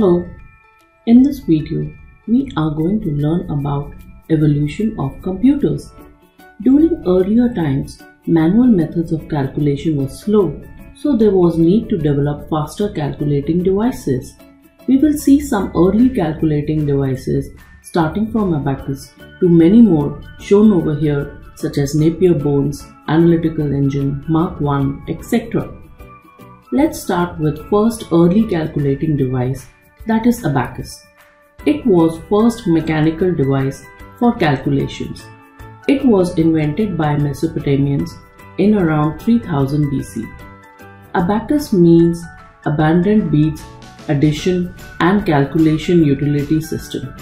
Hello, in this video we are going to learn about evolution of computers. During earlier times, manual methods of calculation were slow, so there was need to develop faster calculating devices. We will see some early calculating devices starting from abacus to many more shown over here such as Napier Bones, Analytical Engine, Mark I, etc. Let's start with first early calculating device that is abacus. It was first mechanical device for calculations. It was invented by Mesopotamians in around 3000 BC. Abacus means abandoned beads, addition and calculation utility system.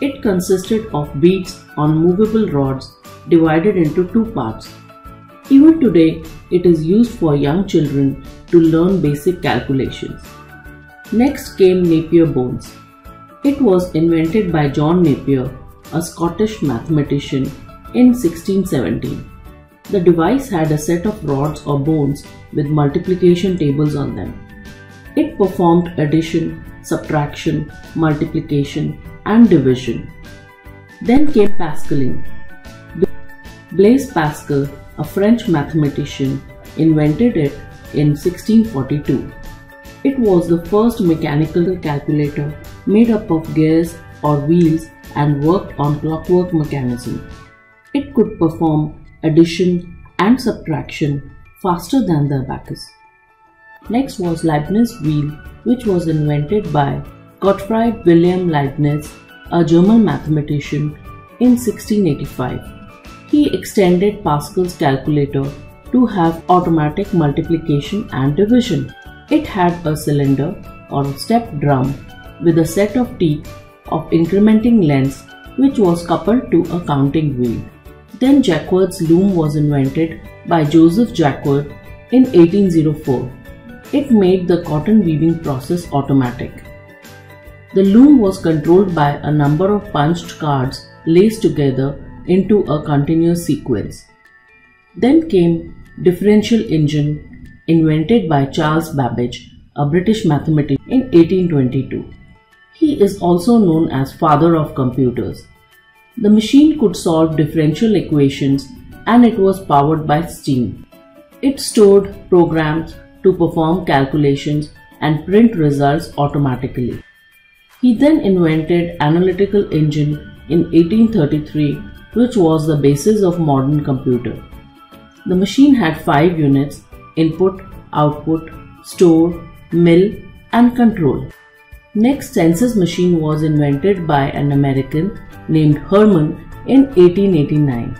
It consisted of beads on movable rods divided into two parts. Even today, it is used for young children to learn basic calculations. Next came Napier bones. It was invented by John Napier, a Scottish mathematician, in 1617. The device had a set of rods or bones with multiplication tables on them. It performed addition, subtraction, multiplication, and division. Then came Pascaline. Blaise Pascal, a French mathematician, invented it in 1642. It was the first mechanical calculator made up of gears or wheels and worked on clockwork mechanism. It could perform addition and subtraction faster than the abacus. Next was Leibniz wheel which was invented by Gottfried Wilhelm Leibniz, a German mathematician in 1685. He extended Pascal's calculator to have automatic multiplication and division. It had a cylinder or step drum with a set of teeth of incrementing lengths which was coupled to a counting wheel. Then Jacquard's loom was invented by Joseph Jacquard in 1804. It made the cotton weaving process automatic. The loom was controlled by a number of punched cards laced together into a continuous sequence. Then came differential engine invented by Charles Babbage, a British mathematician in 1822. He is also known as father of computers. The machine could solve differential equations and it was powered by steam. It stored programs to perform calculations and print results automatically. He then invented analytical engine in 1833 which was the basis of modern computer. The machine had five units input, output, store, mill, and control. Next census machine was invented by an American named Herman in 1889.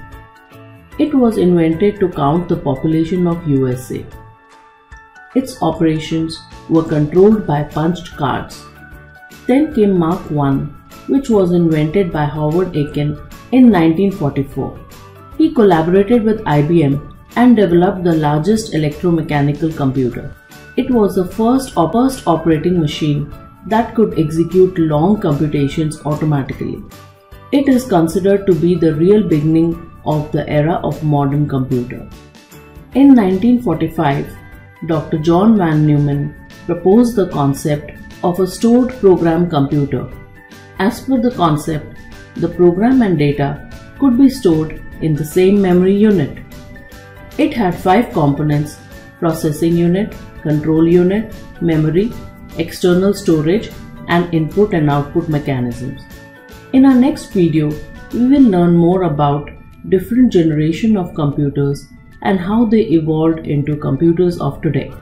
It was invented to count the population of USA. Its operations were controlled by punched cards. Then came Mark I, which was invented by Howard Aiken in 1944. He collaborated with IBM and developed the largest electromechanical computer. It was the first, first operating machine that could execute long computations automatically. It is considered to be the real beginning of the era of modern computer. In 1945, Dr. John von Neumann proposed the concept of a stored program computer. As per the concept, the program and data could be stored in the same memory unit. It had five components processing unit, control unit, memory, external storage, and input and output mechanisms. In our next video, we will learn more about different generation of computers and how they evolved into computers of today.